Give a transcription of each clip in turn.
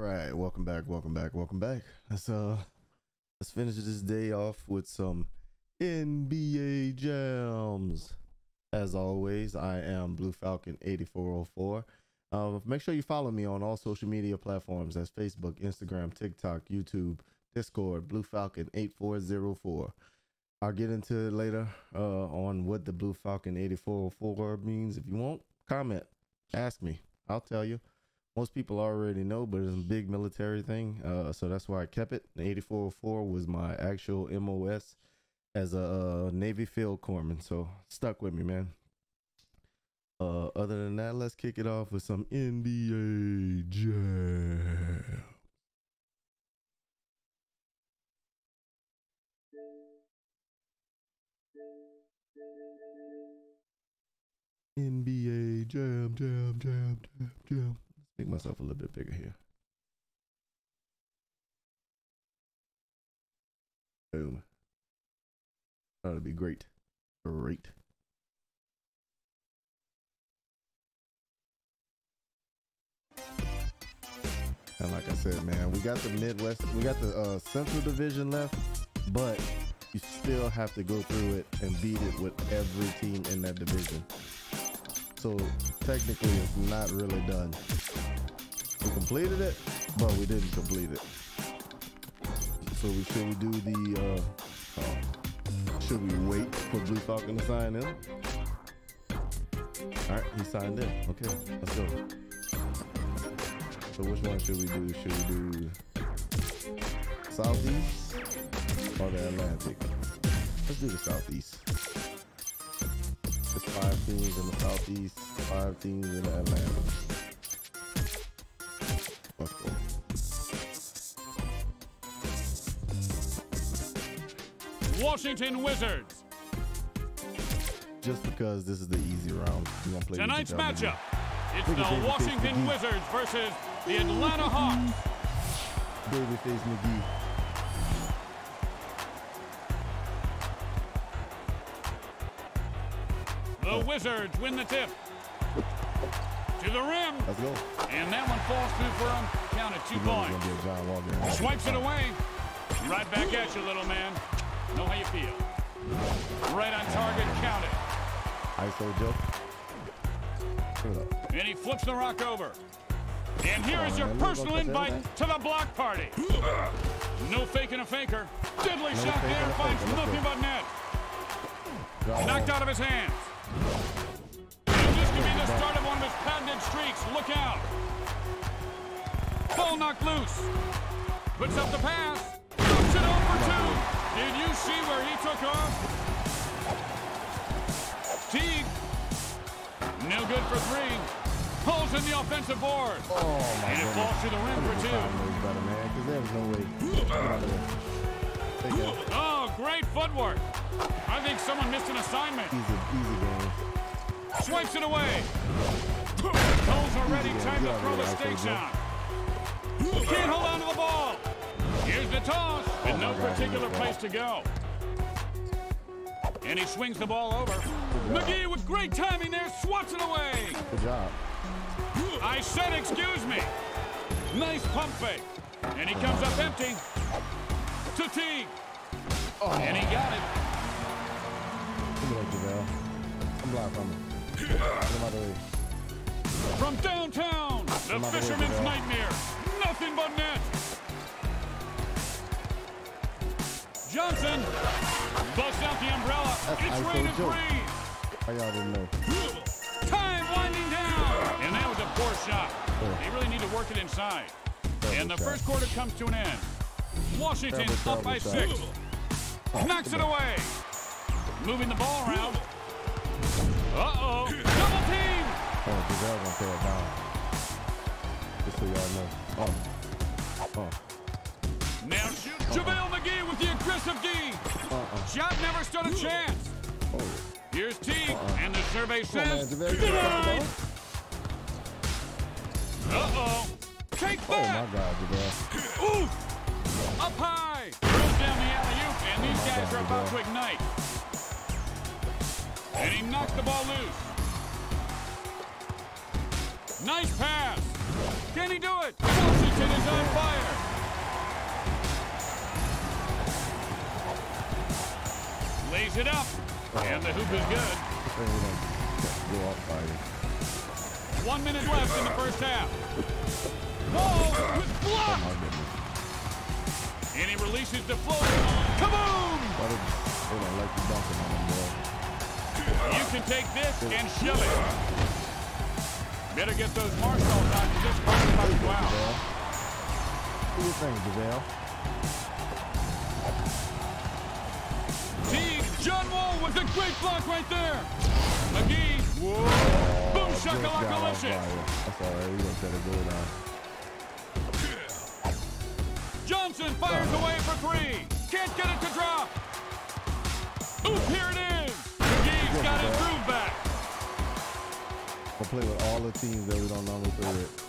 right, welcome back, welcome back, welcome back. Let's uh let's finish this day off with some NBA jams. As always, I am Blue Falcon 8404. Uh, make sure you follow me on all social media platforms. That's Facebook, Instagram, TikTok, YouTube, Discord, Blue Falcon 8404. I'll get into it later uh, on what the Blue Falcon 8404 means. If you want, comment, ask me. I'll tell you most people already know, but it's a big military thing. Uh, so that's why I kept it. The 8404 was my actual MOS as a uh, Navy field corpsman. So stuck with me, man. Uh, other than that, let's kick it off with some NBA jam. NBA jam, jam, jam, jam, jam. Make myself a little bit bigger here. Boom. That'll be great. Great. And like I said, man, we got the Midwest, we got the uh, Central Division left, but you still have to go through it and beat it with every team in that division. So technically, it's not really done. We completed it, but we didn't complete it. So we should we do the? Uh, uh, should we wait for Blue Falcon to sign in? All right, he signed in. Okay, let's go. So which one should we do? Should we do Southeast or the Atlantic? Let's do the Southeast. It's five teams in the Southeast, five teams in the Atlantic. Washington Wizards. Just because this is the easy round, we gonna play Tonight's matchup. It's the Washington. Wizards versus the Atlanta Hawks. Babyface McGee. The Wizards win the tip. To the rim. Let's go. And that one falls through for him. Count it two points. gonna be a game. Swipes it away. Right back at you, little man. Know how you feel. Right on target. Count it. ISO Joe. Give it up. And he flips the rock over. And here is your personal invite to the block party. No faking a faker. Deadly No shot there finds faker. Nothing but net. Knocked out of his hands. Could be the start of one of his patented streaks. Look out. Ball knocked loose. Puts up the pass. Puts it over two. Did you see where he took off? Teague. No good for three. Pulls in the offensive board. Oh my And it goodness. falls to the rim for two. better, man, because no way. Get out of there. Take that. Oh, great footwork. I think someone missed an assignment. Easy, easy game. Swipes it away. Coles already time to throw the stakes out. Can't hold on to the ball. Here's the toss. And no my God, he particular place to go. And he swings the ball over. McGee with great timing there, swats it away. Good job. I said excuse me. Nice pump fake. And he comes up empty. To Teague. Oh, And he got it. Give me that, JaVale. I'm blind from it. Get him out of the way. From downtown, the fisherman's nightmare. Nothing but net. Johnson busts out the umbrella. That's it's rain and freeze. How didn't know? Time winding down. And that was a poor shot. They really need to work it inside. And the shot. first quarter comes to an end. Washington Terrible, up by terrible six. shot. Knocks it away. Moving the ball around. Uh-oh. Double team. Oh, JaVale gonna tear it down. Just so y'all know. Oh. Oh. Now shoot. JaVale McGee with the aggressive D. Uh-uh. Shot never stood a chance. Oh. Here's Teague, Uh-uh. and the survey Come on, man. says JaVale, you gonna catch denied. Uh-oh. Take Oh, my. God, JaVale. Oof. Up high. Goes down the alley-oop, and these Oh, guys God, are about to ignite. And he knocks the ball loose. Nice pass. Can he do it? Washington is on fire. Lays it up. And the hoop is good. One minute left in the first half. Whoa, with block. And he releases the floater. Kaboom! They don't like you dunking on? You can take this and shove it. Better get those marshmallows on. You just caught about to go out. JaVale. Do your thing, JaVale. Teague, John Wall with a great block right there. McGee, whoa, boom shakalaka. That's all right. We gonna try to go down. Johnson fires away for three. Can't get it to drop. Oop, here it is. We'll play with all the teams that we don't normally play with.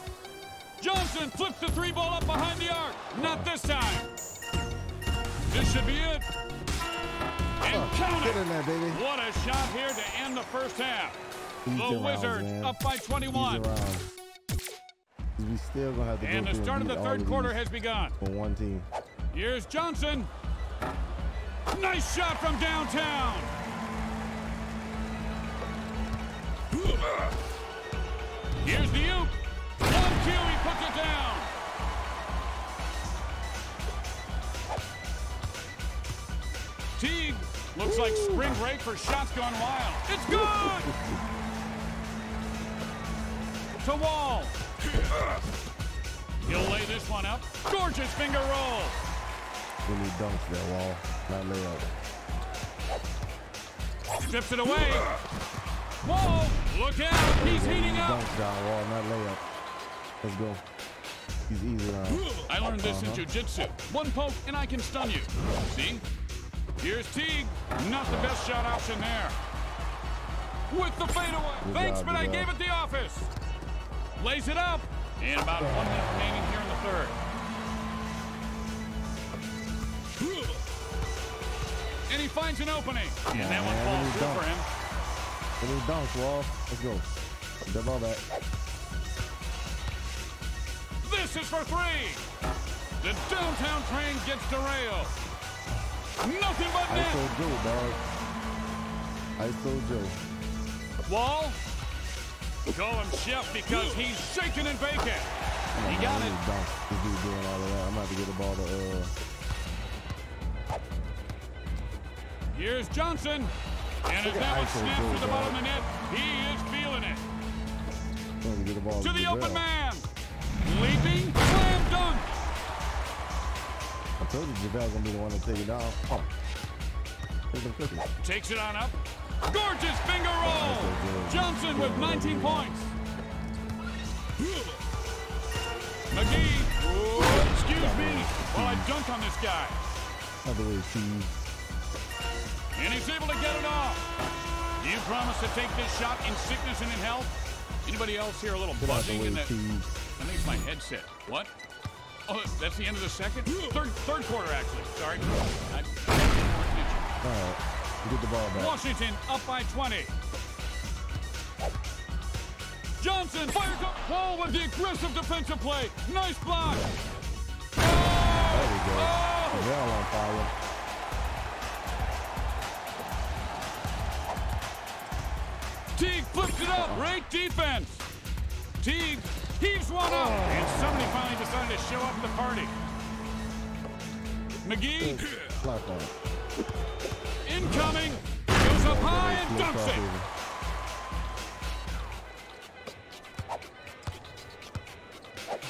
Johnson flips the three ball up behind the arc. Not this time. This should be it. And count Get it. in there, baby. What a shot here to end the first half. Easy The rounds, Wizards man. up by 21. We still gonna have to And the start of the third quarter has begun. for one team. Here's Johnson. Nice shot from downtown. Here's the oop. One two, he puts it down. Teague looks like spring break for shots gone wild. It's good. to Wall. He'll lay this one up. Gorgeous finger roll. We need dunks there, Wall. Not layup. Strips it away. Whoa! Look out! He's heating up. Dunks down, Wall, not layup. Let's go. He's easy now. I learned this in Uh-huh. jujitsu. One poke and I can stun you. See? Here's Teague. Not the best shot option there. With the fadeaway. Good Thanks, job, but I job. gave it the office. Lays it up. And about one minute remaining here in the third. And he finds an opening. And that one falls through for him. Get his dunks, Wall. Let's go. The ball back. This is for three. The downtown train gets derailed. Nothing but net. ISO Joe, dog. ISO Joe. Wall. Call him chef because he's shaking and baking. He got it. This dude doing all of that. I'm about to get the ball to, uh, Here's Johnson. And as that ISO snaps to the bottom of the net, he is feeling it. to get the ball To the open man. Leaping, slam dunk. I told you JaVale's gonna be the one to take it down. Oh. Take them cookies. Takes it on up. Gorgeous finger roll. Johnson with 19 points. McGee. Excuse me while I dunk on this guy. The way Steve. And he's able to get it off. Do you promise to take this shot in sickness and in health? Anybody else hear a little the buzzing in that? Steve. I think it's my headset. What? Oh, that's the end of the second? Third, third quarter, actually. Sorry. I, I didn't pay more attention. All right. You get the ball back. Washington up by 20. Johnson fires up. Paul oh, with the aggressive defensive play. Nice block. There we go. Oh! JaVale on fire. Flips it up. Great defense. Teague heaves one up. And somebody finally decided to show up at the party. McGee incoming. Goes up high and dunks it.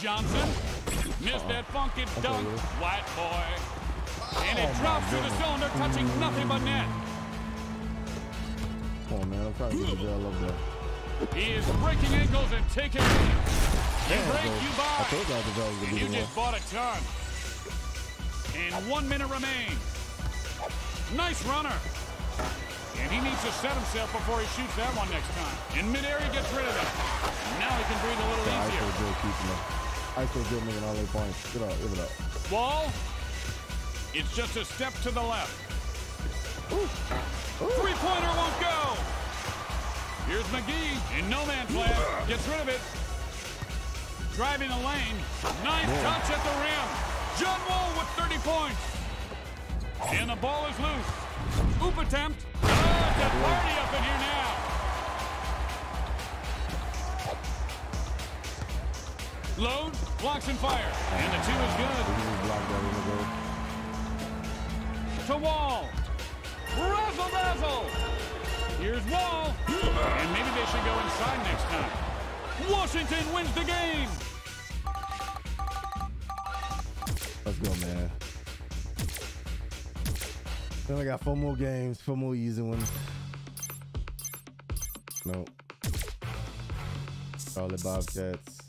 Johnson missed that funky dunk. White boy. And it Oh, drops through the cylinder, touching nothing but net. Come on, man. I'm trying to get JaVale up there. He is breaking ankles and taking it. You Yeah, break, you I told y'all JaVale was gonna be you just bought a ton. And one minute remains. Nice runner. And he needs to set himself before he shoots that one next time. In midair, he gets rid of it. Now he can breathe a little Yeah, easier. ISO Joe keeping them. ISO Joe making all their points. Get up, give it up. Wall. It's just a step to the left. Three-pointer won't go. Here's McGee in no man's land. Gets rid of it. driving the lane. Nice touch at the rim. John Wall with 30 points. And the ball is loose. Oop attempt. Oh, it's a party up in here now. Load, blocks and fire. And the two is good. can just block that in the goal. To Wall. Razzle dazzle. Here's Wall. And maybe they should go inside next time. Washington wins the game. Let's go, man. We only got four more games, four more easy ones. Nope. Charlotte Bobcats.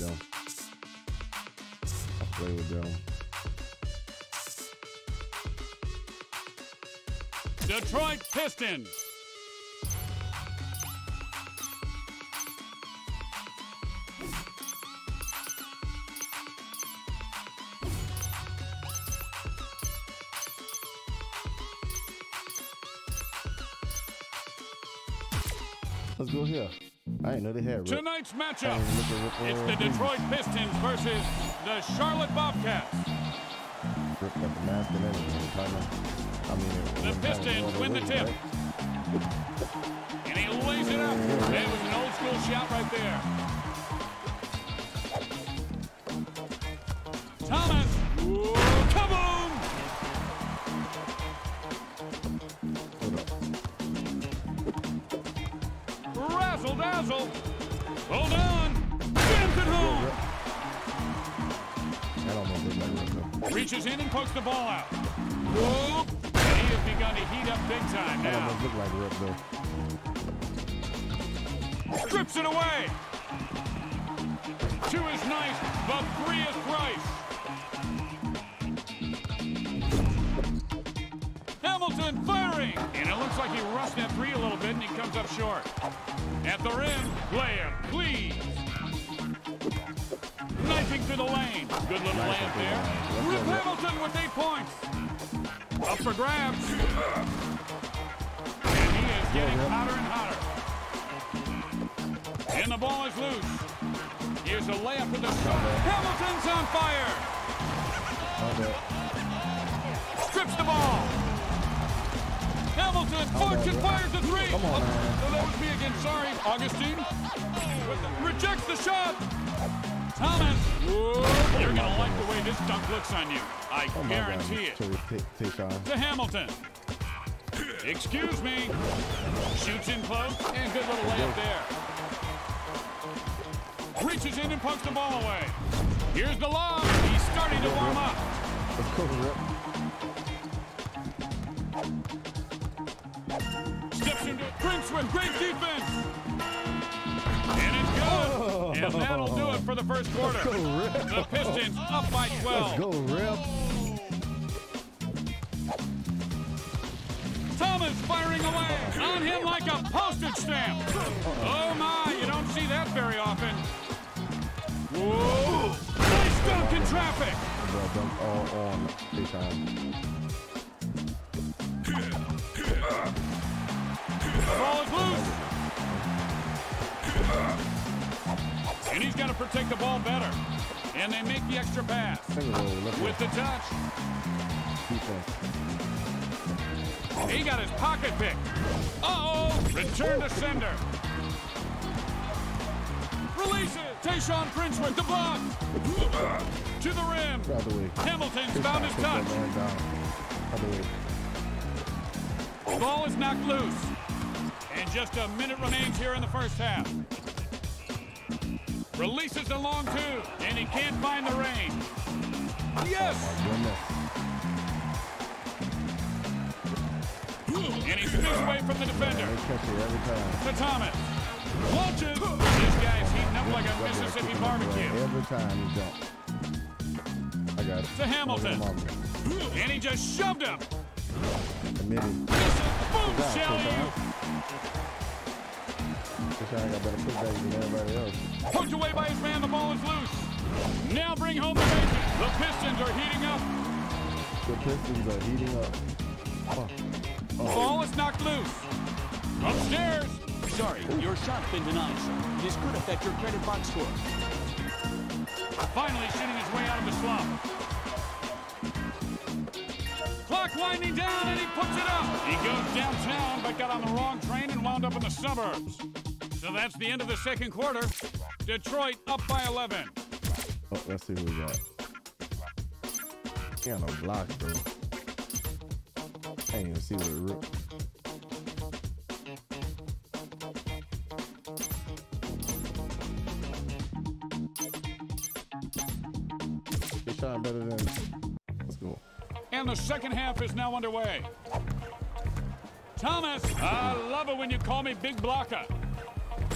With them. I play with them. Detroit Pistons. I know they had. Tonight's matchup. didn't look at what, It's the Detroit Pistons versus the Charlotte Bobcats. The mask and everything. I mean, it The wasn't Pistons win the tip. And he lays it up. That was an old school shot right there. Razzle. Hold on. Jams it home. That almost looked like rip, though. Reaches in and pokes the ball out. Whoop. And he has begun to heat up big time That now. almost looked like rip, though. strips it away. Two is nice, but three is Price. Hamilton firing, and it looks like he rushed that three a little bit, and he comes up short. At the rim, layup, please. Knifing through the lane. Good little Nice layup there. the. Rip Let's go, Rip. Hamilton with eight points. Up for grabs. And he is getting hotter and hotter. And the ball is loose. Here's a layup with the shot. Hamilton's on fire. Strips the ball. Hamilton forks and fires the three. Come on, Oh, man. oh, that was me again. Sorry, Augustin. Rejects the shot. Thomas. Whoa. You're going to like the way this dunk looks on you. I Oh guarantee it. God. Sorry, take, take on. to Hamilton. Excuse me. Shoots in close, and good little layup there. Reaches in and pokes the ball away. Here's the lob. He's starting to warm up. Let's go, rip. Prince with great defense. And it's good. Oh. And that'll do it for the first quarter. The Pistons up by 12. Let's go, rip. Thomas firing away on him like a postage stamp. Oh my, you don't see that very often. Whoa! Nice dunk in traffic. Bro, dunk all on. Take on. Ball is loose. And he's got to protect the ball better. And they make the extra pass Finger roll. Let's go. with the touch. He got his pocket pick. Uh-oh! Return to sender. Release it. Tayshaun Prince with the block. To the rim. Hamilton's found his touch. man down. Other way. Ball is knocked loose. Just a minute remains here in the first half. Releases the long two, and he can't find the range. Yes! Goodness. And he spins away from the defender. They catch it every time. To Thomas. Launches. This guy's heating up like a Mississippi up barbecue. Every time he jump. I got it. To Hamilton. Look at him And he just shoved him. on me. Boom, shall you? Job. Good Deshaun got better putbacks than everybody else. Poked away by his man. The ball is loose. Now bring home the bacon. The Pistons are heating up. The Pistons are heating up. Oh. Oh. Ball is knocked loose. Upstairs. Sorry, your shot's been denied, sir. This could affect your credit box score. Finally shooting his way out of the slump. Clock winding down and he puts it up. He goes downtown but got on the wrong train and wound up in the suburbs. So that's the end of the second quarter. Detroit up by 11. Oh, let's see who we got. He got no blocks, bro. I ain't even see what it trying better than. Let's go. And the second half is now underway. Thomas, I love it when you call me Big Blocker.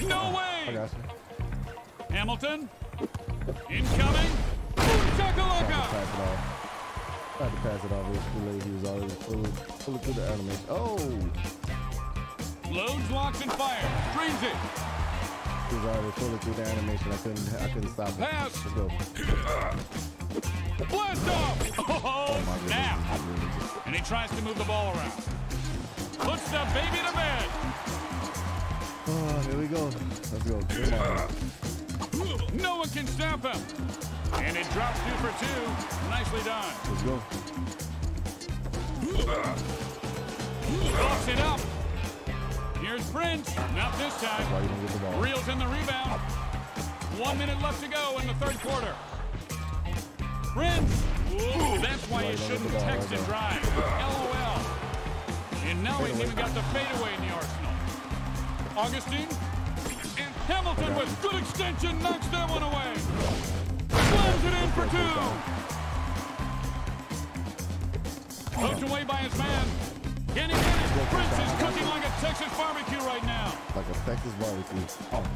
No I way! got you. Hamilton, incoming. Boom, Tried to pass it off. Tried to pass it off. It was too late. He was already fully, fully through the animation. Oh! Loads, locks, and fires. Drains it. He was already fully through the animation. I couldn't. I couldn't stop it. Pass. Let's go. Blast off! Oh, Oh my goodness. snap! I And he tries to move the ball around. Puts the baby to bed. Oh, here we go. Let's go. No one can stop him. And it drops two for two. Nicely done. Let's go. Locks it up. Here's Prince. Not this time. you don't get the ball? Reels in the rebound. One minute left to go in the third quarter. Prince. Ooh, that's why you shouldn't over the ball, text and drive. LOL. And now he's even got the fadeaway in the arsenal. Augustin. And Hamilton with good extension knocks that one away. Slams it in for two. Poked away by his man. Can he get it? Prince is cooking like a Texas barbecue right now. Like a Texas barbecue. Oh,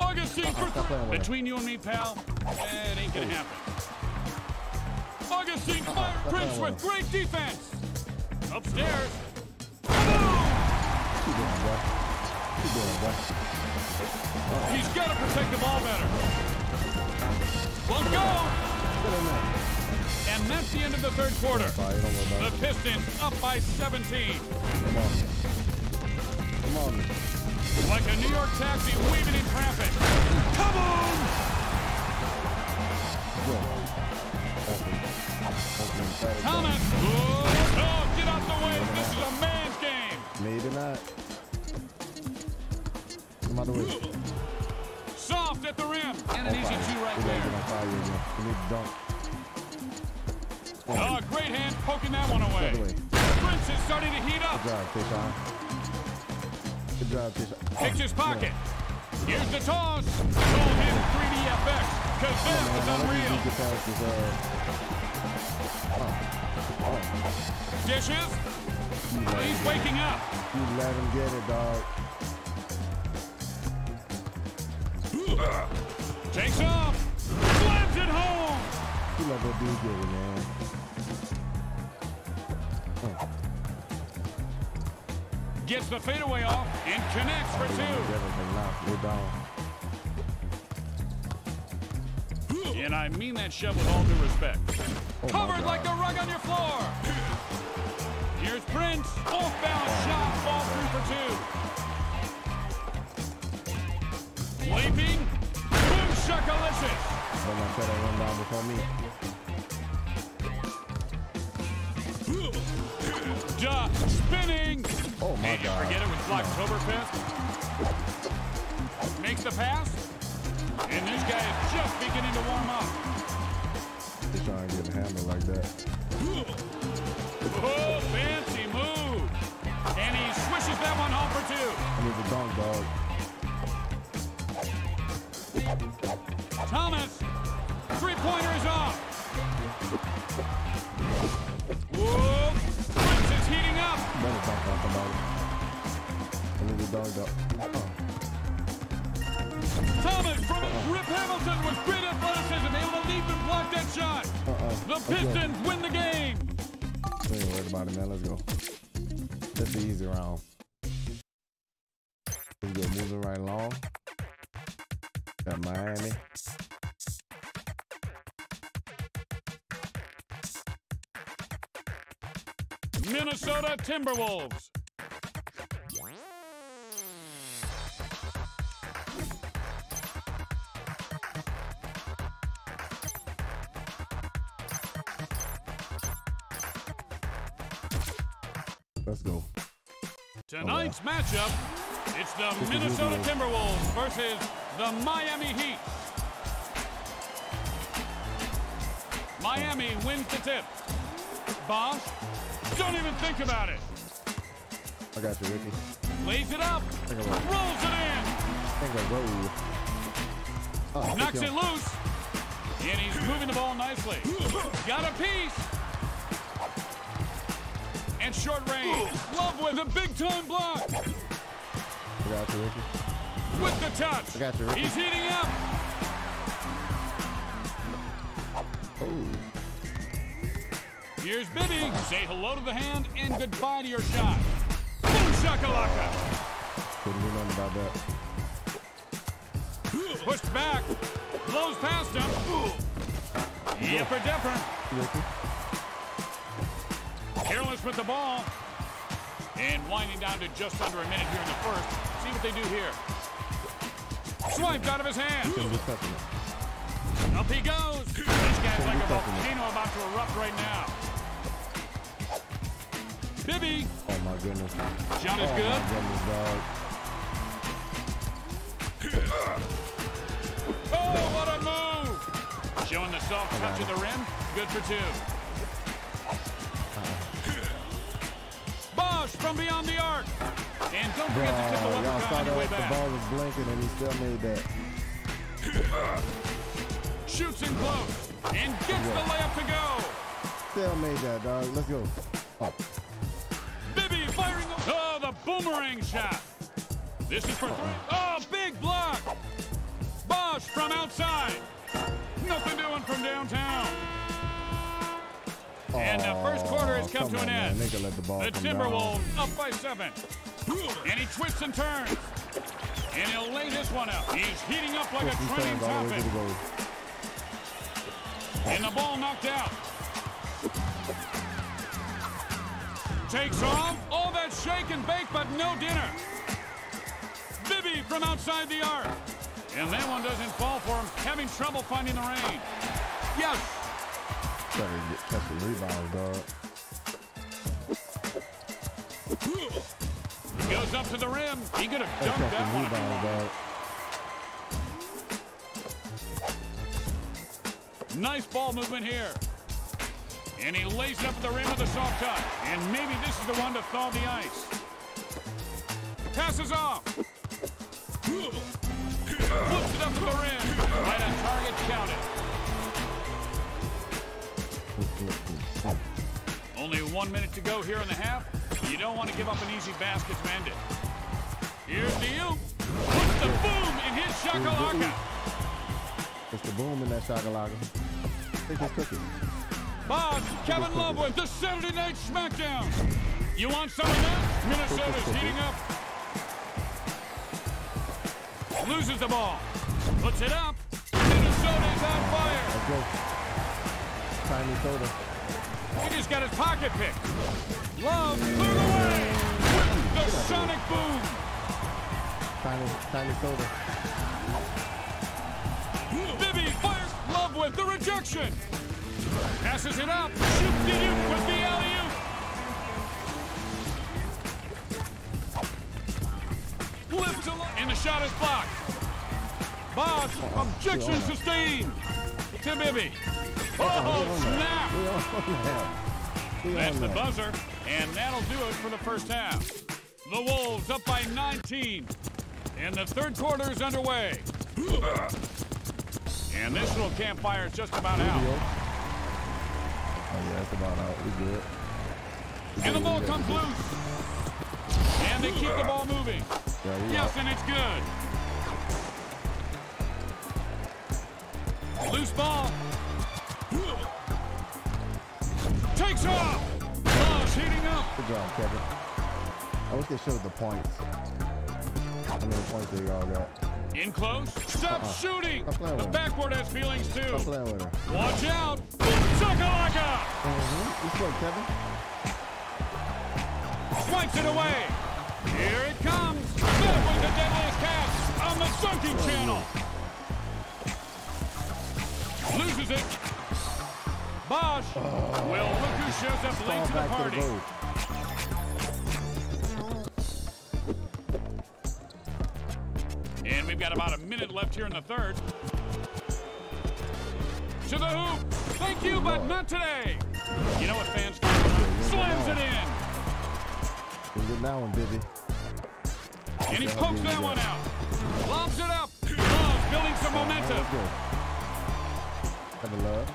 Augustin for Stop playing with three. Between you and me, pal, it ain't gonna happen. Augustin Uh-uh, fired Prince with great defense. Upstairs. Keep doing, boy. Keep doing, boy. He's got to protect the ball better. Won't go. And that's the end of the third quarter. The. Pistons up by 17. Come on. Come on. Like a New York taxi weaving in traffic. Come on! Thomas. Oh, Out the way. Soft at the rim. And an easy two right We gotta get there. on fire need to dunk. Oh, great hand poking that one away. Prince is starting to heat up. Good job, Tayshaun. Good job, Tayshaun. Picked his pocket. Here's the toss. Told him 3DFX, because that was unreal. This, uh, oh. Oh. Dishes. He's waking up. you let him get it, dog. Takes off. Slams it home. You let that dude get man. Oh. Gets the fadeaway off and connects for two. did everything now. We're. And I mean that shove with all due respect. Oh Covered like the rug on your floor. Here's Prince. Off balance shot. Ball through for two. Leaping. Boom shakalicious. Don't try that run down before me. Duh. Spinning. Oh my And God. forget it was Blocktoberfest. Makes the pass. And this guy is just beginning to warm up. He's trying to get handled like that. Oh, fancy move. And he swishes that one home for two. I need the dunk, dog. Thomas. Three-pointer is off. Whoa. Prince is heating up. Better dunk on somebody. I need the dog. Oh. Thomas from Rip Hamilton with great athleticism, able to leap and block that shot. Uh-uh. The Let's go. Pistons win the game. We ain't worried about it, man. Let's go. That's the easy round. Minnesota Timberwolves. Let's go. Tonight's oh, matchup, it's the Minnesota Timberwolves versus the Miami Heat. Miami wins the tip. Bosh, don't even think about it. I got you, Ricky. Lays it up, Think about it. rolls it in, Think of roll. Oh, knocks it loose, and he's moving the ball nicely. Got a piece. And short range. Love with a big time block. I got you, Ricky. With the touch. I got you, Ricky. He's heating up. Oh, Here's Bibby. Say hello to the hand and goodbye to your shot. Boom shakalaka. couldn't do nothing about that. Pushed back. Blows past him. Yipper dipper. Ricky. Careless with the ball. And winding down to just under a minute here in the first. See what they do here. Swiped out of his hand. Couldn't be touching it. Up he goes. This guy's like a volcano about to erupt right now. Bibby. Oh my goodness. Shot is oh good. goodness. Oh, what a move! Showing the soft touch of the rim. Good for two. Bosh from beyond the arc. And don't forget to tip the saw on your way that the ball was blinking and he still made that. Shoots in close. And gets the layup to go. Still made that, dog. Let's go. Oh, boomerang shot. This is for three. Oh, big block. Bosh from outside. Nothing doing from downtown. And the first quarter has come, come to an man. end. Let the ball The come down. Timberwolves up by seven. And he twists and turns. And he'll lay this one up. He's heating up like a He trained turns all the way topic. to. And the ball knocked out. Takes off. All that shake and bake, but no dinner. Bibby from outside the arc. And that one doesn't fall for him. Having trouble finding the range. Yes. Try to get catch the rebounds, dog. Goes up to the rim. He could have dunked catch that one. he wanted. dog. Nice ball movement here. And he lays it up at the rim with a soft touch. And maybe this is the one to thaw the ice. Passes off. Flips it up to the rim. Right on target, count it. Only one minute to go here in the half. You don't want to give up an easy basket to end it. Here's the you. Puts the boom in his shakalaka. It's the boom in that shakalaka. Take this cookie. Bob, Kevin Love with the Saturday Night SmackDown. You want some of that? Minnesota's heating up. Loses the ball. Puts it up. Minnesota's on fire. Tiny soda. He just got his pocket picked. Love cleared away. With the sonic boom. Tiny, tiny soda. Bibby fires Love with the rejection. Passes it up. Shoot did you with the alley-oop. Lifts a and the shot is blocked. Bosh, objection sustained. To. Oh, snap. That's the buzzer, and that'll do it for the first half. The Wolves up by 19, and the third quarter is underway. And this little campfire is just about out. Oh yeah, that's about out. We good. We And the ball comes good. loose. And they keep the ball moving. Yeah, Yes, out. and it's good. Loose ball. Takes off. Ball's heating up. Good job, Kevin. I wish they showed the points. How many points they all got? In close. Stop Uh-uh. shooting. Stop The backboard has feelings too. playing with her. Watch out. Chakalaka. Mm-hmm. Kevin. Swipes it away. Here it comes. That was the deadliest catch on the dunking channel. Loses it. Bosh. Will look who shows up late to the back to the And we've got about a minute left here in the third. To the hoop. Thank you, but not today. You know what fans do? Slams it in. Get that one, baby. And he pokes that one out. Lobs it up. Love building some momentum. Have a love.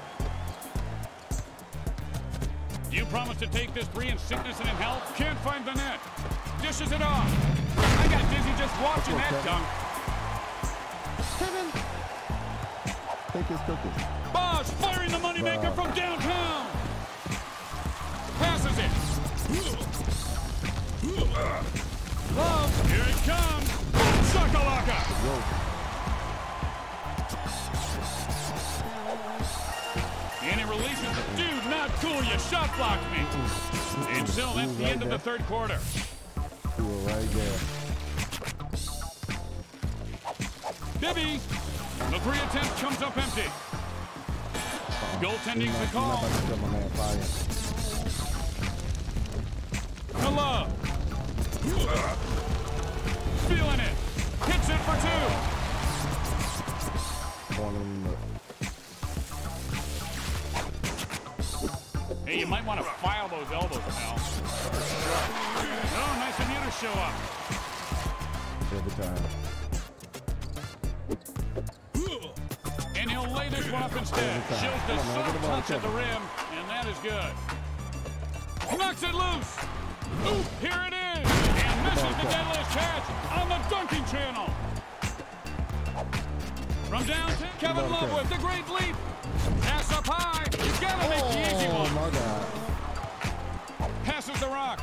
You promised to take this three in sickness and in health. Can't find the net. Dishes it off. I got dizzy just watching that dunk. Kevin. Take his cookies. Bosh firing the moneymaker Wow. from downtown. Passes it. Love, here it comes. Shakalaka. And he releases it. Dude, not cool. You shot blocked me. Until that's the end of the third quarter. You were right there. Bibby. The three attempt comes up empty. Goaltending's the call. Love. Feeling it. Hits it for two. Hey, you might want to file those elbows, pal. Oh, nice of you to show up. every time. And he'll lay this one up instead. Shows the Come on, man, soft get the ball, touch at the rim, and that is good. Knocks it loose. Oop, here it is. And misses the deadliest catch on the dunking channel. From downtown, Kevin Love with the great leap. Pass up high. You gotta make the easy Oh one. my God. Passes the rock.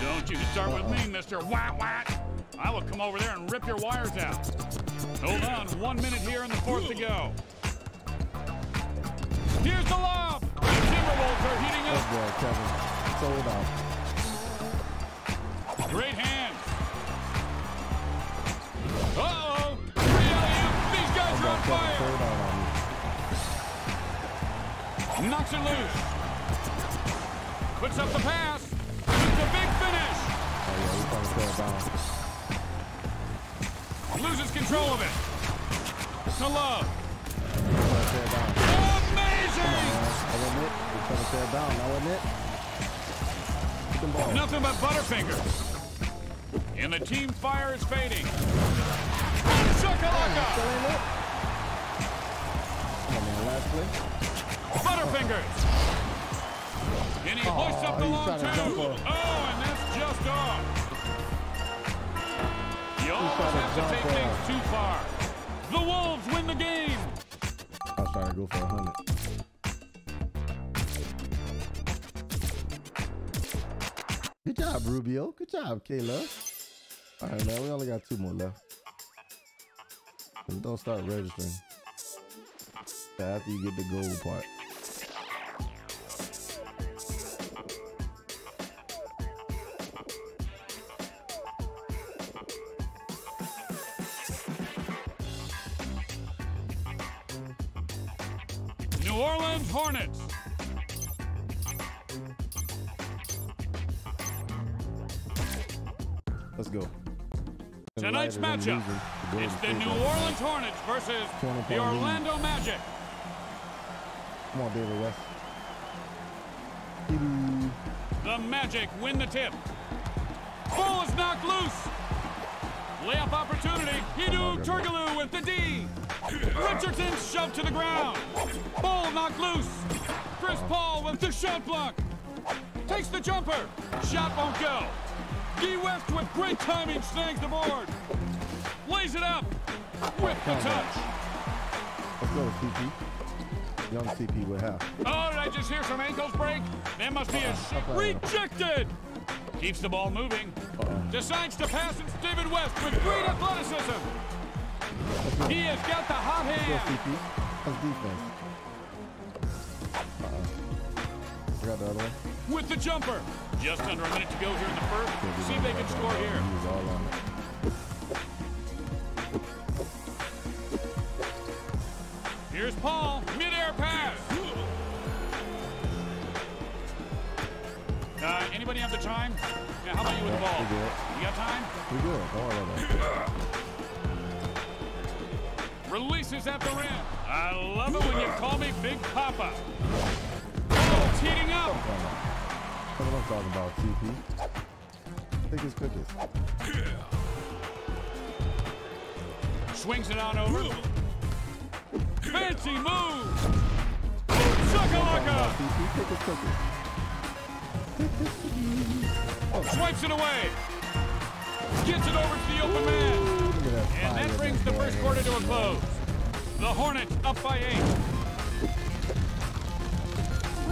Don't you start with me, Mr. Wat Wat. I will come over there and rip your wires out. Hold on, one minute here and the fourth to go. Here's the lob. The Timberwolves are heating Good up. boy, Kevin. Sold out. Great hands. Uh-oh. These guys are on fire. on. Knocks it loose. Puts up the pass. It's a big finish. Oh yeah, we trying to tear it down. Loses control of it. To Love. We trying to tear it down. Amazing! Man, that wasn't it. We trying to tear it down. That wasn't it. Get them ball. Nothing but Butterfingers. And the team fire is fading. Shakalaka! Come on, man. Last play. Butterfingers! And he hoists up the long two. Oh, and that's just off. You almost trying to have to jump take things too far. The Wolves win the game. I was trying to go for a hundred. Good job, Rubio. Good job, Kayla. All right, man. We only got two more left. And don't start registering. After you get the gold part. Tonight's matchup. losing to Golden It's the New. Orleans Hornets versus the. Orlando Magic. Come on, David West. The Magic win the tip. Ball is knocked loose. Layup opportunity. Hedo Turkoglu with the D. Richardson shoved to the ground. Ball knocked loose. Chris Paul with the shot block. Takes the jumper. Shot won't go. D West with great timing snags the board. Lays it up. With the touch. Let's go, CP. Young CP with half. Oh, did I just hear some ankles break? There must be a oh, shot. Rejected. Keeps the ball moving. Decides to pass it. David West with great athleticism. He has got the hot hand. Defense. Uh-uh. Forgot the other one. with the jumper. Just under a minute to go here in the first. See if they can score that. here. Here's Paul. Mid-air pass. Uh, anybody have the time? Yeah, how about you with the ball? You got time? Pretty good. Don't worry about that. Releases at the rim. I love it when you call me Big Papa. Oh, it's heating up. That's what I'm talking about, CP. Think it's cookies. Swings it on over. Fancy move. Shakalaka. Swipes it away. Gets it over to the open man. And that brings the first quarter to a close. The Hornets up by eight.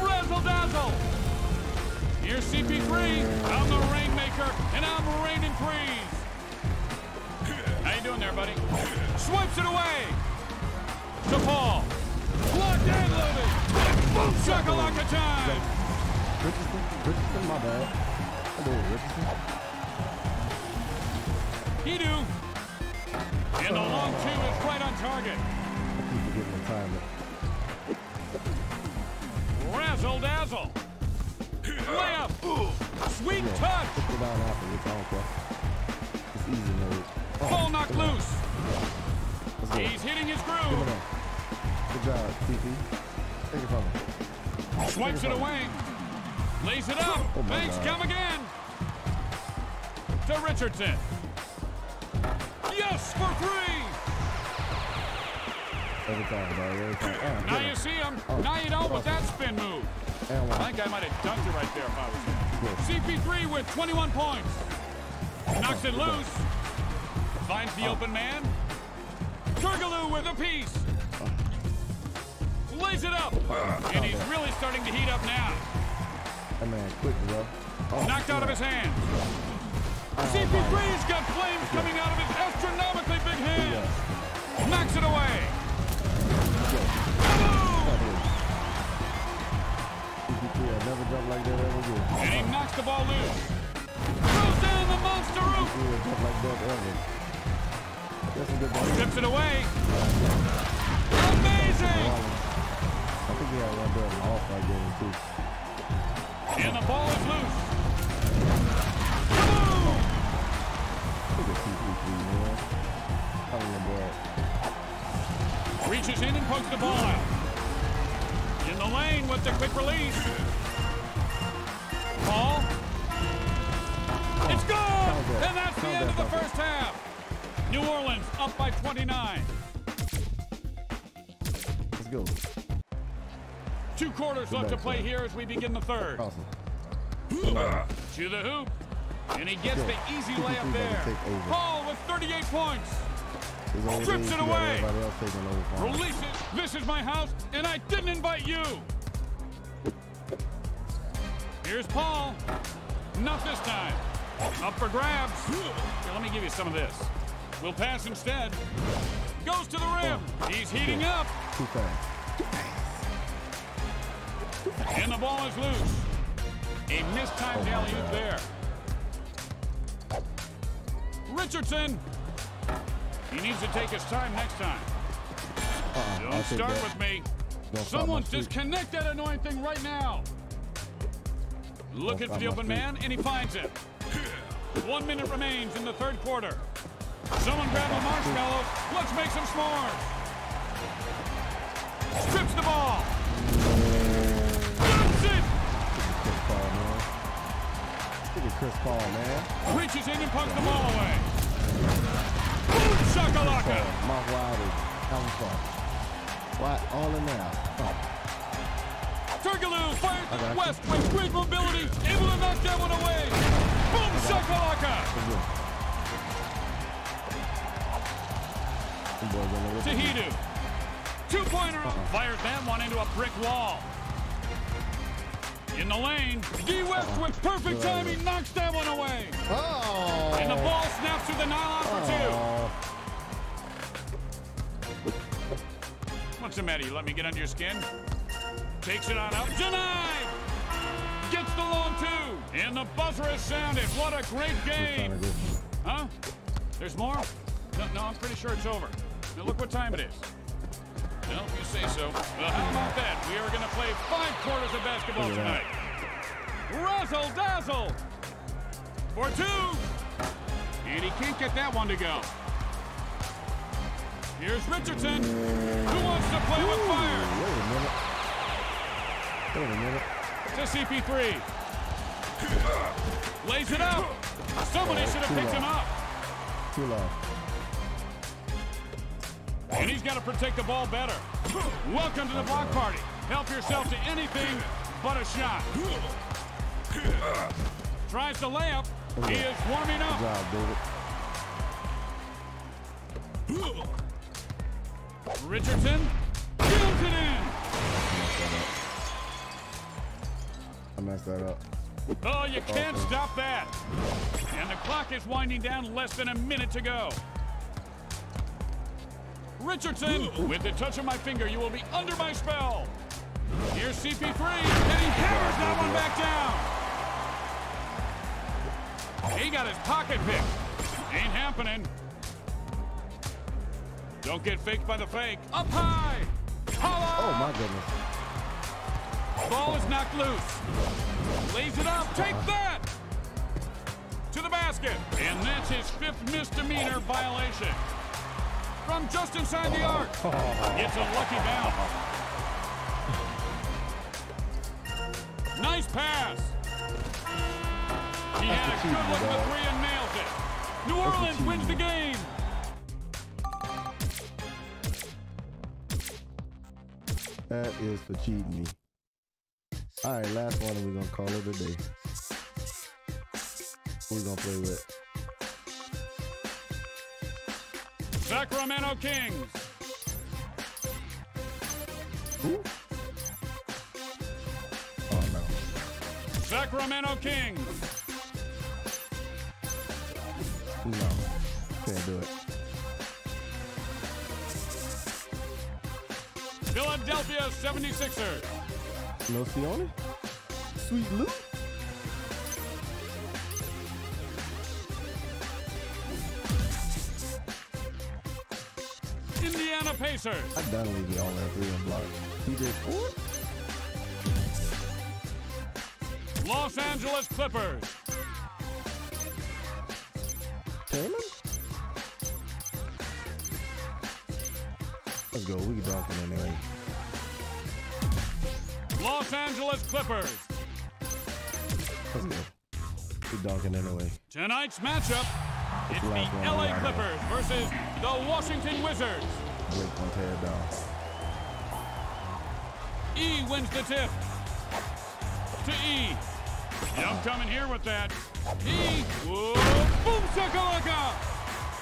Razzle dazzle. Here's CP3. I'm the rainmaker, and I'm raining threes. How you doing there, buddy? Swipes it away. To Paul. Locked and loaded. Shakalaka time. Richardson? Richardson, my bad. Do Richardson. He do. And the long two is right on target. I keep forgetting the time. Razzle dazzle. Layup. Sweet touch. Put it down afterwards. I don't. It's easy mode. Oh, Ball knocked loose. He's hitting his groove. Job, CP. Take it from me. Swipes it away. Lays it up. Oh Banks God. come again. To Richardson. Yes for three. Every time. Every time. Ah, Now you him. see him. Oh. Now you don't with that spin move. And I think I might have dunked it right there if I was him. CP3 with 21 points. Knocks it loose. Finds the open man. Turkoglu with a piece. Lays it up. And he's really starting to heat up now. That man quick, bro. Oh, Knocked out of his hand. CP3's got flames coming out of his astronomically big hands. Knocks it away. Kaboom! CP3 will never jump like that ever again. And he knocks the ball loose. Throws down the monster roof. CP3 jump like that ever. That's a good ball. Tips it away. Amazing! He had one in the All-Star game, too. And the ball is loose. Kaboom! Look at CP3, man. I don't know, boy. Reaches in and pokes the ball out. In the lane with the quick release. Paul. It's gone! And that's the end of the first half. New Orleans up by 29. Let's go. Two quarters left to play here as we begin the third. To the hoop. And he gets the easy layup there. Paul with 38 points. Strips it away. Everybody else taking over for him. Releases. This is my house, and I didn't invite you. Here's Paul. Not this time. Up for grabs. Here, let me give you some of this. We'll pass instead. Goes to the rim. He's heating up, Too fast. And the ball is loose. A mistimed Oh, alley-oop there. Richardson. He needs to take his time next time. Uh-uh. Don't start with me. Don't Someone disconnect that annoying thing right now. Looking for the open man, and he finds it. One minute remains in the third quarter. Someone grab a marshmallow. Let's make some s'mores. Strips the ball. At Chris Paul, man. Reaches in and punks the ball away. Boom shakalaka. Wide and having fun. What? All in there. Oh, Turkoglu fires I to got the you. west with great mobility, able to knock that one away. Boom shakalaka. that's good. Uh-huh. Them boys gonna rip it. Tahidu. Two-pointer. Fires that one into a brick wall. In the lane, D West with perfect timing knocks that one away. Oh. And the ball snaps through the nylon for two. Oh. What's the matter? You let me get under your skin? Takes it on up. Denied! Gets the long two. And the buzzer has sounded. What a great game. Huh? There's more? No, no, I'm pretty sure it's over. Now look what time it is. Well, if you say so. Well, how about that? We are going to play five quarters of basketball tonight. Razzle dazzle for two. And he can't get that one to go. Here's Richardson, who wants to play with fire. Wait a minute. Wait a minute. to CP3. Lays it up. Somebody oh, should have picked him up. Too low. And he's got to protect the ball better. Welcome to the block party. Help yourself to anything but a shot. Tries the layup. He is warming Good up. job, David. Richardson drills it in. I messed that up. Oh, you can't stop that. And the clock is winding down less than a minute to go. Richardson, with the touch of my finger, you will be under my spell. Here's CP3, and he hammers that one back down. He got his pocket picked. Ain't happening. Don't get faked by the fake. Up high. Holla! Oh my goodness. Ball is knocked loose. Lays it up. Take that! To the basket. And that's his fifth misdemeanor violation. From just inside the arc. Oh, it's a lucky bounce. Nice pass. He had a good look at the three and nails it. New Orleans wins the game. That is for cheating me. All right, last one, and we're gonna call it a day. Who we gonna play with? Sacramento Kings. Who? Oh no. Sacramento Kings. No. Can't do it. Philadelphia 76ers. No Sione? Sweet Lou? Pacers. I done leave you all that three and block. He did four? Los Angeles Clippers. Taylor? Let's go. We can dunk him anyway. Los Angeles Clippers. Let's go. We dunking anyway. Tonight's matchup, it's the LA. Clippers versus the Washington Wizards. Blake gonna tear it down. E wins the tip. To E. Young coming here with that. E. Whoa. Boom shakalaka.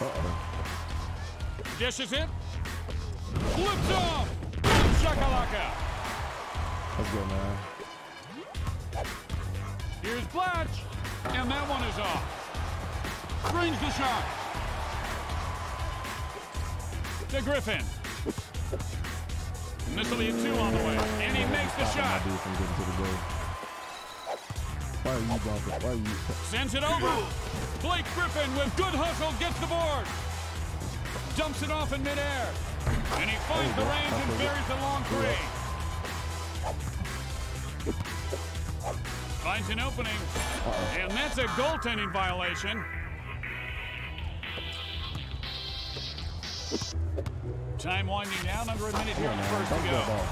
Uh-oh. Dishes it. Flips off. Boom shakalaka. Let's go, man. Here's Blatche. And that one is off. Screens the shot. To Griffin. And this will be a two on the way. And he makes the shot. from getting to the goal. Why are you? Why are you... Sends it over. Blake Griffin with good hustle gets the board. Dumps it off in midair. And he finds the oh, range and buries the long three. Finds an opening. And that's a goaltending violation. Time winding down under a minute here in the first to go. ball.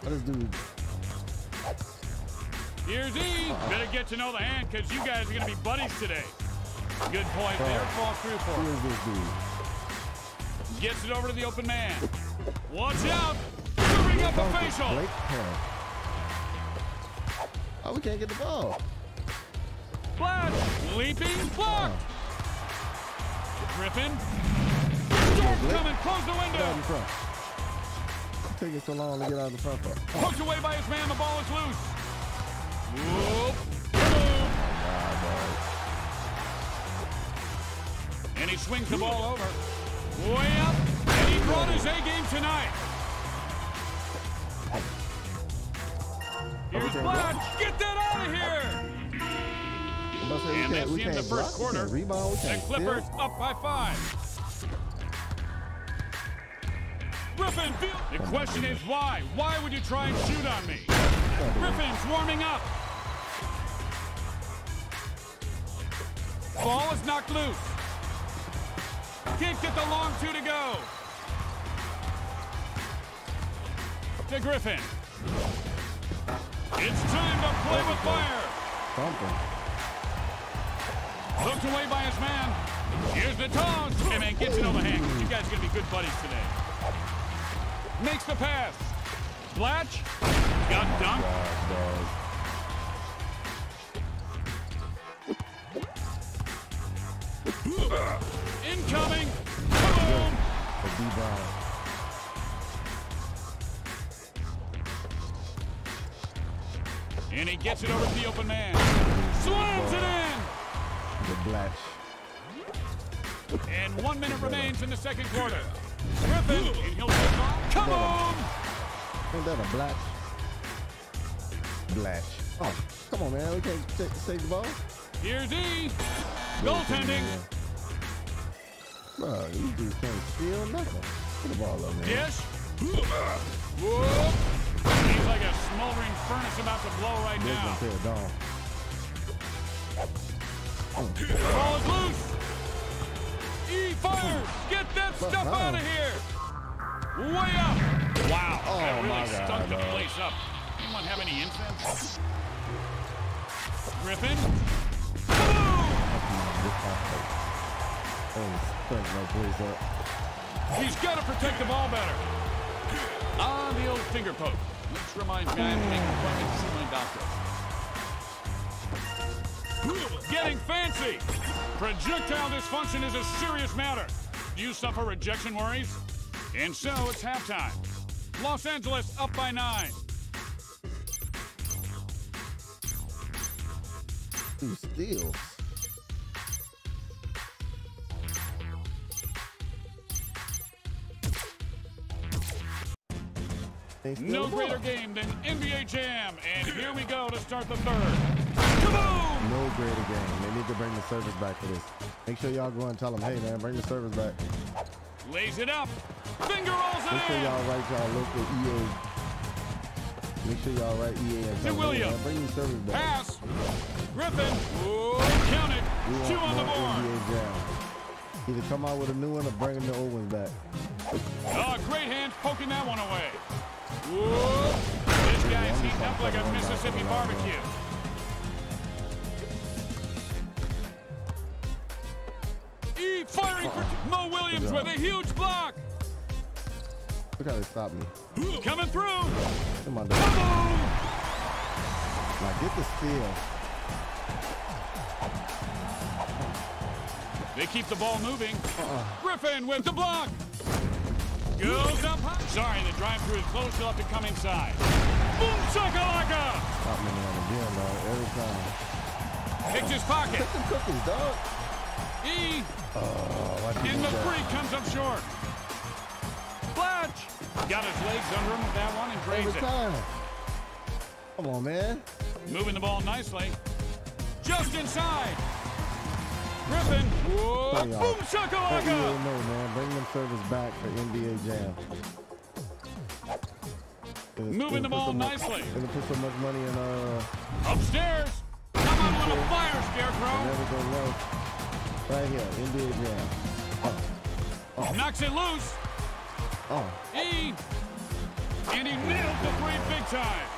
What is dude? Here's E. Better get to know the hand because you guys are going to be buddies today. Good point there. Falls through for Who him. is this dude? Gets it over to the open man. Watch out! Shooting up a facial. Blake. Oh, we can't get the ball. Flat. Leaping blocked. Oh. Griffin. Coming. Close the Get out in window. front. taking so long to get out of the front for? Oh, Poked away by his man. The ball is loose. Whoop. Boom. And he swings the ball over. Way up. And he brought his A game tonight. Here's Blatche. Get that out of here. I'm about to say, we And that's the end of the first block, quarter. Rebound, The Clippers up by five. Griffin. The question is why? Why would you try and shoot on me? Griffin's warming up. Ball is knocked loose. Can't get the long two to go. To Griffin. It's time to play with fire. Something. Hooked away by his man. Here's the toss. Hey, man, gets it overhand. You guys going to be good buddies today. Makes the pass. Blatche. Got dunked. Incoming. Boom. For D Brown. And he gets it over to the open man. Slams it in. The Blatche. And one minute remains in the second quarter. Griffin, and he'll take off. Come on. Ain't that a Blatche? Blatche. Oh, come on, man. We can't save the ball. Here's E. Goaltending. Bro, these dudes can't steal nothing. Get the ball up, man. Dish. Whoop. He's like a smoldering furnace about to blow right They're now. gonna tear it down. Oh, Ball is loose. E fires. Get that stuff out of here. Way up. Wow. Oh, that really my God, stunk the place up. Anyone have any incense? Griffin. Boom. this time. Oh, thank no place. He's got to protect the ball better. Ah, the old finger poke. Which reminds me, I have to make an appointment to see my doctor. Getting fancy. Projectile dysfunction is a serious matter. Do you suffer rejection worries? And so it's halftime. Los Angeles up by nine. Two steals. No greater game than NBA Jam. And here we go to start the third. Kaboom! No greater game. They need to bring the service back for this. Make sure y'all go and tell them, hey man, bring the service back. Lays it up. Finger rolls Make sure it y'all write y'all local EA. Make sure y'all write EA and them, Williams. bring the service back. Pass. Griffin. Whoa, count it. Two on the board. Either come out with a new one or bring the old ones back. Oh, great hands poking that one away. Whoa. This guy's heating up like a Mississippi barbecue. E firing for Mo Williams with a huge block. Look how they stopped me. Coming through. Come on. Now get the steal. They keep the ball moving. Uh-uh. Griffin with the block. Goes up high. Sorry, the drive-through is closed. You'll have to come inside. Boom shakalaka. Stop me again, dog. Every time. Picks his pocket. Get the cookies, dog. E Oh, in the three comes up short. Blatche got his legs under him with that one and drains it. time. Come on, man. Moving the ball nicely. Just inside. Griffin. Whoa. Boom shakalaka. Know, man. Bring them service back for NBA Jam. It'll- Moving the ball so much- nicely. It'll put so much money in uh Upstairs. Come on, little fire and scarecrow. everything else. Right here, NBA Jam. Oh. oh, Knocks it loose. oh. E. And he nailed the three big time.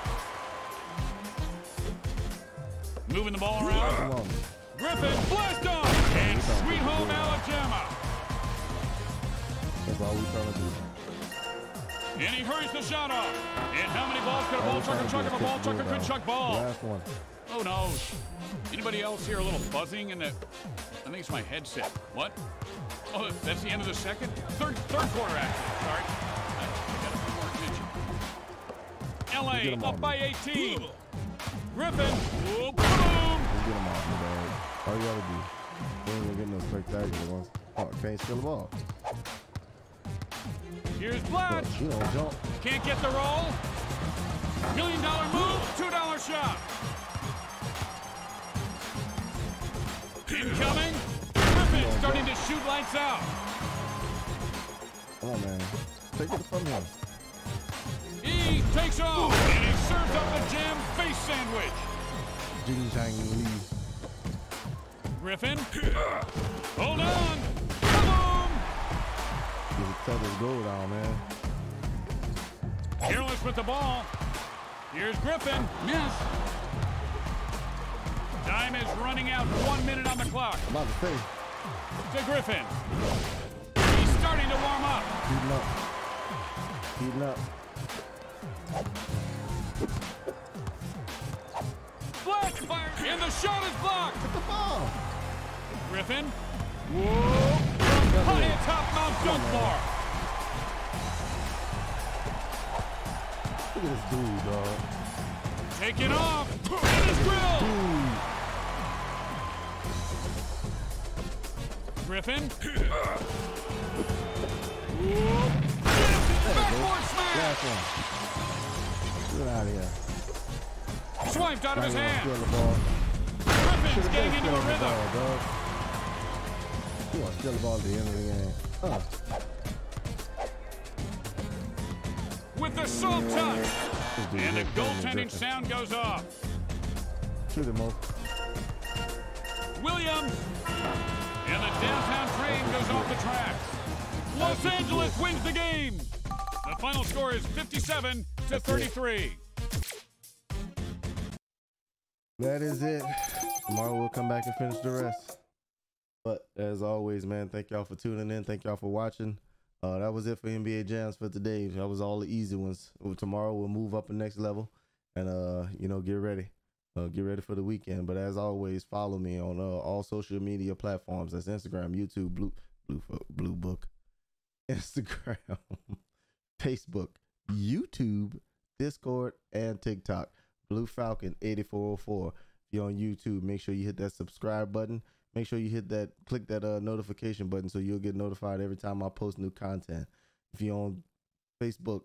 Moving the ball around. Griffin, blast off. And sweet home Alabama. That's all we're trying to do. And he hurries the shot off. And how many balls could a ball chucker chuck if a ball chucker could chuck ball? Last one. Oh no. Anybody else hear a little buzzing in the I think it's my headset. What? Oh, that's the end of the second? Third third quarter action. Sorry. I, I gotta pay more attention. LA up by me. 18. Griffin, whoop, boom. Let's get him off dog. All you gotta do. We ain't gonna get no spectacular ones. Oh, can't steal the ball. Here's Blatche. You don't jump. Can't get the roll. Million dollar move, two dollar shot. Incoming. Griffin starting to shoot lights out. Come on, man. Take it from him. He takes off and he serves up the jam face sandwich. Jing Jang Lee. Griffin. Hold on. Boom. Get the Tether's goal down, man. Careless with the ball. Here's Griffin. Miss. Time is running out. One minute on the clock. I'm about to say, To Griffin. He's starting to warm up. heating up. Heating up. Black fire. And the shot is blocked. Get the ball. Griffin. Whoa. From high atop Mount Dunkmore. Look at this dude, dog. Taking off. And his grill. Dude. Griffin. Backboard smash. Get out of here. Swiped out of his Now you wanna hand. steal the ball. Griffin's getting into a rhythm. ball. You to steal the ball at the end of the game. Uh, With the soft touch. And the goaltending sound goes off. Shoot him, Mo. Williams. And the downtown train goes off the tracks. Los Angeles wins the game. The final score is 57 to 33. That is it. Tomorrow we'll come back and finish the rest. But as always, man, thank y'all for tuning in. Thank y'all for watching. Uh, that was it for NBA Jams for today. That was all the easy ones. Tomorrow we'll move up the next level and uh, you know, get ready. Uh, get ready for the weekend. But as always, follow me on uh, all social media platforms. That's Instagram, YouTube, Blue Blue Blue Book, Instagram, Facebook, YouTube, Discord, and TikTok. Blue Falcon 8404. If you're on YouTube, make sure you hit that subscribe button. Make sure you hit that, click that uh, notification button so you'll get notified every time I post new content. If you're on Facebook,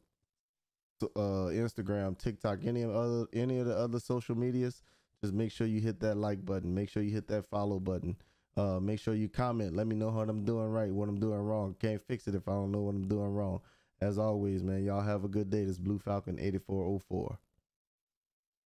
uh, Instagram, TikTok, any of other any of the other social medias, just make sure you hit that like button. Make sure you hit that follow button. Uh, make sure you comment. Let me know what I'm doing right, what I'm doing wrong. Can't fix it if I don't know what I'm doing wrong. As always, man, y'all have a good day. This Blue Falcon 8404.